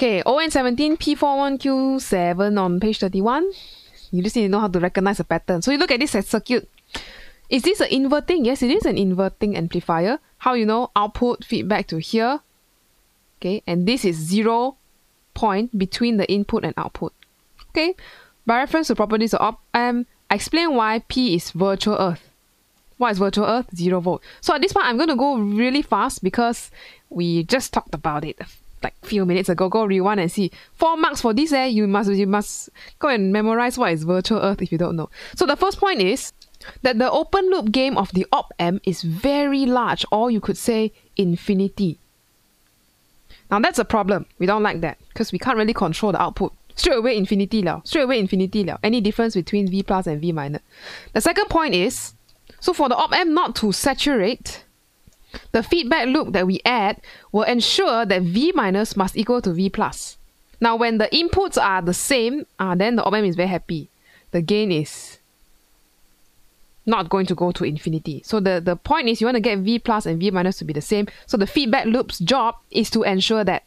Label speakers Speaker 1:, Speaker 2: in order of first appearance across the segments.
Speaker 1: Okay, ON17 P41Q7 on page 31. You just need to know how to recognize a pattern. So you look at this circuit. Is this an inverting? Yes, it is an inverting amplifier. How you know? Output feedback to here. Okay, and this is zero point between the input and output. Okay, by reference to properties of op-amp, I explain why P is virtual earth. What is virtual earth? Zero volt. So at this point, I'm going to go really fast because we just talked about it like few minutes ago. Go rewind and see. Four marks for this. Eh, you must you must go and memorize what is virtual earth if you don't know. So the first point is that the open loop gain of the op amp is very large, or you could say infinity. Now that's a problem. We don't like that because we can't really control the output. Straight away infinity liao. Straight away infinity liao. Any difference between V plus and V minus. The second point is, so for the op amp not to saturate, the feedback loop that we add will ensure that V minus must equal to V plus. Now when the inputs are the same, uh, then the op is very happy. The gain is not going to go to infinity. So the, the point is you want to get V plus and V minus to be the same. So the feedback loop's job is to ensure that.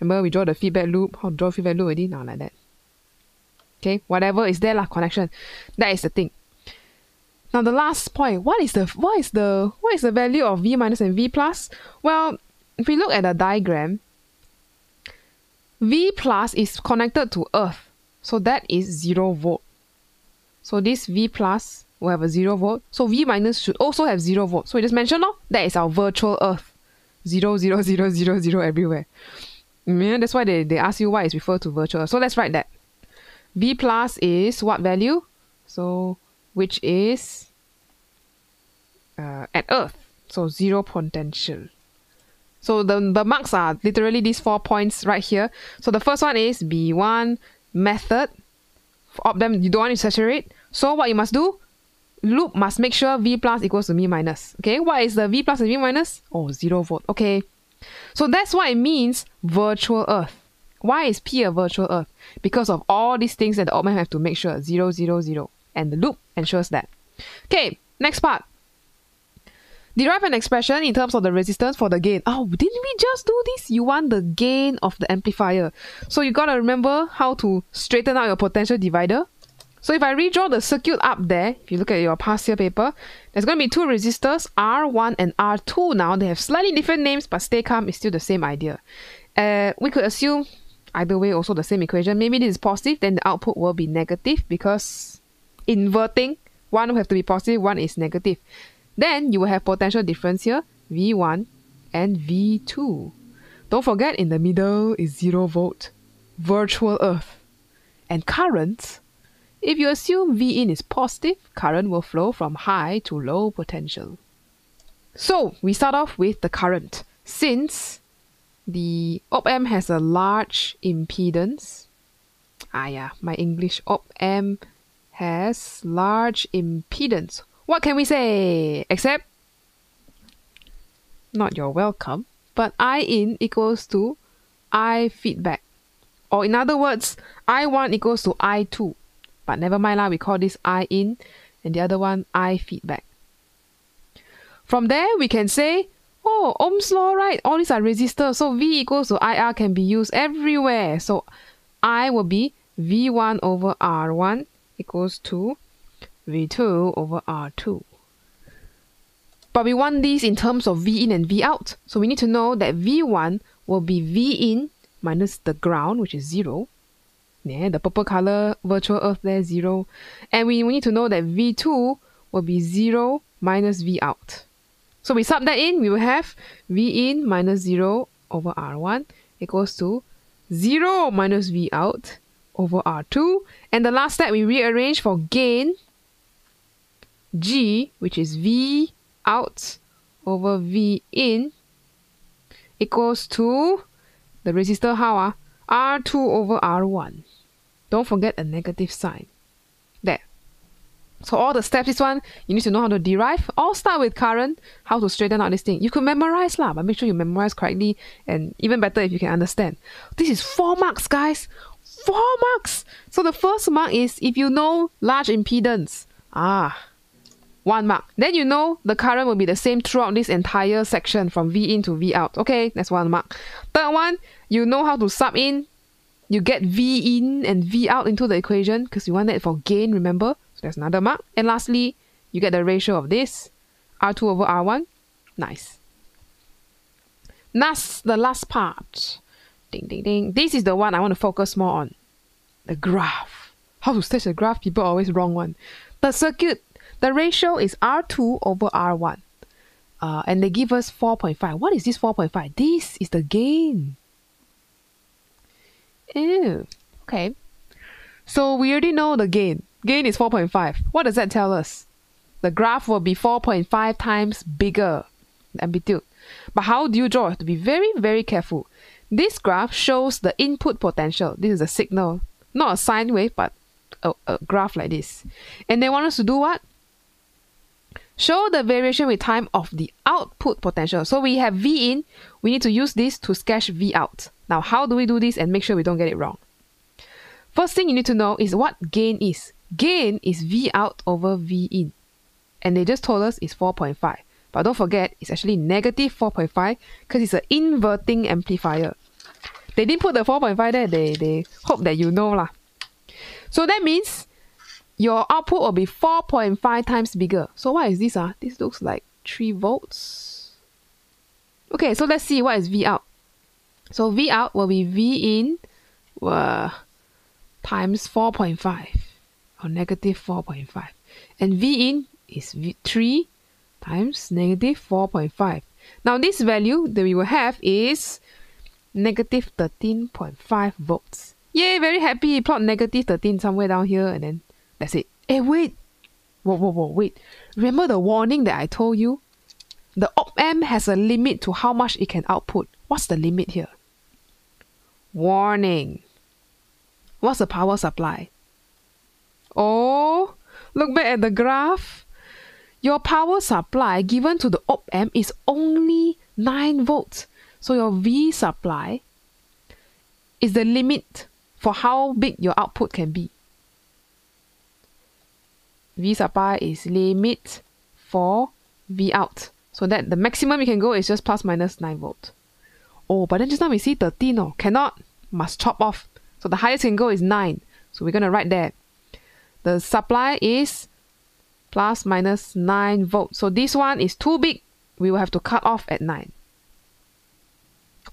Speaker 1: Remember we draw the feedback loop. How draw feedback loop already? Now like that. Okay, whatever is there lah, connection. That is the thing. Now the last point, what is the what is the what is the value of V minus and V plus? Well, if we look at the diagram, V plus is connected to earth. So that is zero volt. So this V plus will have a 0 volt. So V minus should also have 0 volt. So we just mentioned, no? that is our virtual earth. 0, 0, 0, 0, 0 everywhere. Yeah, that's why they, they ask you why it's referred to virtual. So let's write that. V plus is what value? So, which is uh, at earth. So, zero potential. So the, the marks are literally these four points right here. So the first one is B1 method. Of them, you don't want to saturate. So what you must do? loop must make sure V plus equals to V minus. Okay, what is the V plus and V minus? Oh, zero volt. Okay, so that's what it means virtual earth. Why is P a virtual earth? Because of all these things that the amp have to make sure zero, zero, zero, and the loop ensures that. Okay, next part. Derive an expression in terms of the resistance for the gain. Oh, didn't we just do this? You want the gain of the amplifier. So you gotta remember how to straighten out your potential divider. So if I redraw the circuit up there, if you look at your past year paper, there's to be two resistors, R1 and R2 now. They have slightly different names, but stay calm, it's still the same idea. Uh, we could assume either way also the same equation. Maybe this is positive, then the output will be negative because inverting, one will have to be positive, one is negative. Then you will have potential difference here, V1 and V2. Don't forget in the middle is 0 volt, virtual earth. And currents, if you assume V in is positive, current will flow from high to low potential. So we start off with the current. Since the op-amp has a large impedance, ah yeah, my English op-amp has large impedance. What can we say? Except, not you're welcome, but I in equals to I feedback. Or in other words, I1 equals to I2. But never mind lah, we call this I in and the other one I feedback. From there, we can say, oh, Ohm's law, right? All these are resistors, so V equals to IR can be used everywhere. So I will be V1 over R1 equals to V2 over R2. But we want these in terms of V in and V out. So we need to know that V1 will be V in minus the ground, which is 0, yeah, the purple color virtual earth there, 0. And we, we need to know that V2 will be 0 minus V out. So we sub that in, we will have V in minus 0 over R1 equals to 0 minus V out over R2. And the last step, we rearrange for gain G, which is V out over V in equals to the resistor how ah? R2 over R1. Don't forget a negative sign. There. So all the steps, this one, you need to know how to derive. All start with current, how to straighten out this thing. You could memorize lah, but make sure you memorize correctly and even better if you can understand. This is four marks, guys. Four marks. So the first mark is if you know large impedance. Ah, one mark. Then you know the current will be the same throughout this entire section from V in to V out. Okay, that's one mark. Third one, you know how to sub in. You get V in and V out into the equation because you want that for gain, remember? So that's another mark. And lastly, you get the ratio of this, R2 over R1. Nice. That's the last part. Ding, ding, ding. This is the one I want to focus more on. The graph. How to sketch a graph, people always wrong one. The circuit the ratio is R2 over R1. Uh, and they give us 4.5. What is this 4.5? This is the gain. Ew. Okay. So we already know the gain. Gain is 4.5. What does that tell us? The graph will be 4.5 times bigger amplitude. But how do you draw? You have to be very, very careful. This graph shows the input potential. This is a signal, not a sine wave, but a, a graph like this. And they want us to do what? Show the variation with time of the output potential. So we have V in, we need to use this to sketch V out. Now, how do we do this and make sure we don't get it wrong? First thing you need to know is what gain is. Gain is V out over V in. And they just told us it's 4.5. But don't forget, it's actually negative 4.5 because it's an inverting amplifier. They didn't put the 4.5 there, they, they hope that you know lah. So that means your output will be 4.5 times bigger. So what is this? Uh? This looks like 3 volts. Okay, so let's see what is V out. So V out will be V in uh, times 4.5 or negative 4.5. And V in is v 3 times negative 4.5. Now this value that we will have is negative 13.5 volts. Yay, very happy. Plot negative 13 somewhere down here and then that's it. Hey, wait. Whoa, whoa, whoa, wait. Remember the warning that I told you? The op amp has a limit to how much it can output. What's the limit here? Warning. What's the power supply? Oh, look back at the graph. Your power supply given to the op amp is only 9 volts. So your V supply is the limit for how big your output can be. V supply is limit for V out. So that the maximum you can go is just plus minus 9 volt. Oh, but then just now we see 13, oh, cannot, must chop off. So the highest can go is 9. So we're going to write that. The supply is plus minus 9 volt. So this one is too big. We will have to cut off at 9.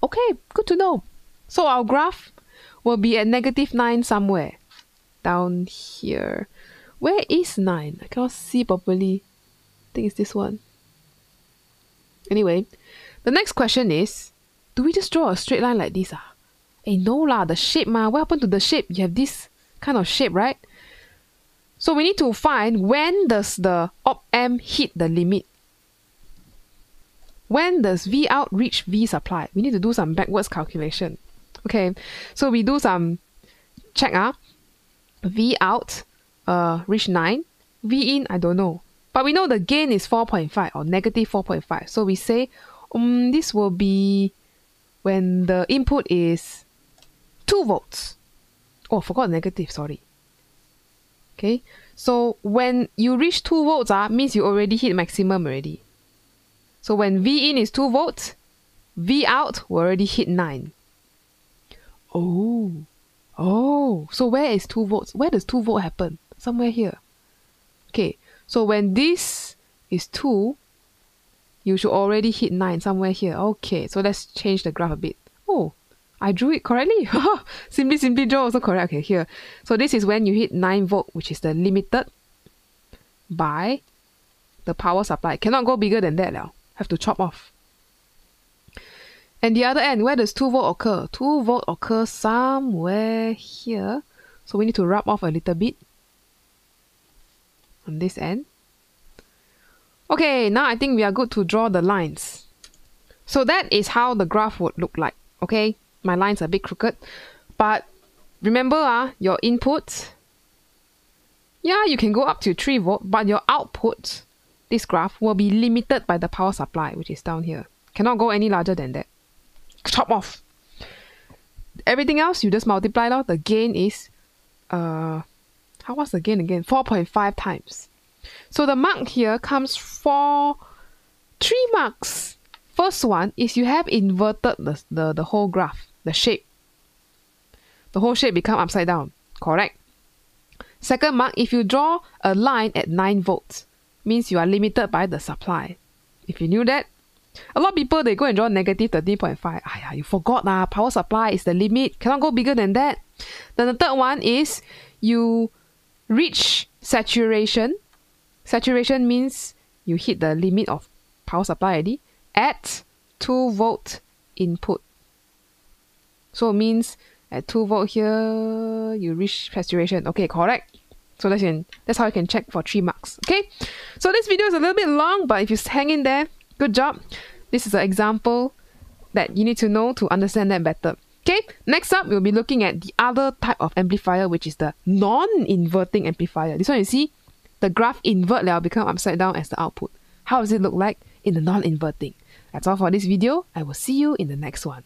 Speaker 1: Okay, good to know. So our graph will be at negative 9 somewhere. Down here. Where is 9? I cannot see properly. I think it's this one. Anyway, the next question is, do we just draw a straight line like this? Ah? Hey, no lah, the shape ma. What happened to the shape? You have this kind of shape, right? So we need to find when does the op amp hit the limit. When does V out reach V supply? We need to do some backwards calculation. Okay, so we do some check ah. V out uh, reach 9. V in, I don't know. But we know the gain is 4.5 or negative 4.5. So we say um, this will be when the input is 2 volts. Oh, forgot negative, sorry. Okay, so when you reach 2 volts, ah, means you already hit maximum already. So when V in is 2 volts, V out will already hit 9. Oh, oh, so where is 2 volts? Where does 2 volt happen? somewhere here. Okay, so when this is 2, you should already hit 9 somewhere here. Okay, so let's change the graph a bit. Oh, I drew it correctly. simply, simply draw also correct. Okay, here. So this is when you hit 9 volt, which is the limited by the power supply. Cannot go bigger than that now. Have to chop off. And the other end, where does 2 volt occur? 2 volt occurs somewhere here. So we need to rub off a little bit on this end. Okay, now I think we are good to draw the lines. So that is how the graph would look like. Okay, my lines are a bit crooked. But remember, uh, your input, yeah, you can go up to 3 volt, but your output, this graph, will be limited by the power supply, which is down here. Cannot go any larger than that. Chop off. Everything else, you just multiply. Now. The gain is uh, how was the gain again? 4.5 times. So the mark here comes for three marks. First one is you have inverted the, the, the whole graph, the shape. The whole shape become upside down, correct? Second mark, if you draw a line at 9 volts, means you are limited by the supply. If you knew that, a lot of people they go and draw negative 13.5. Ah, you forgot lah. Power supply is the limit. Cannot go bigger than that. Then the third one is you reach saturation. Saturation means you hit the limit of power supply already at 2 volt input. So it means at 2 volt here you reach saturation. Okay, correct. So that's, in, that's how you can check for 3 marks. Okay, so this video is a little bit long, but if you hang in there, good job. This is an example that you need to know to understand that better. Okay, next up, we'll be looking at the other type of amplifier, which is the non-inverting amplifier. This one you see, the graph invert will become upside down as the output. How does it look like in the non-inverting? That's all for this video. I will see you in the next one.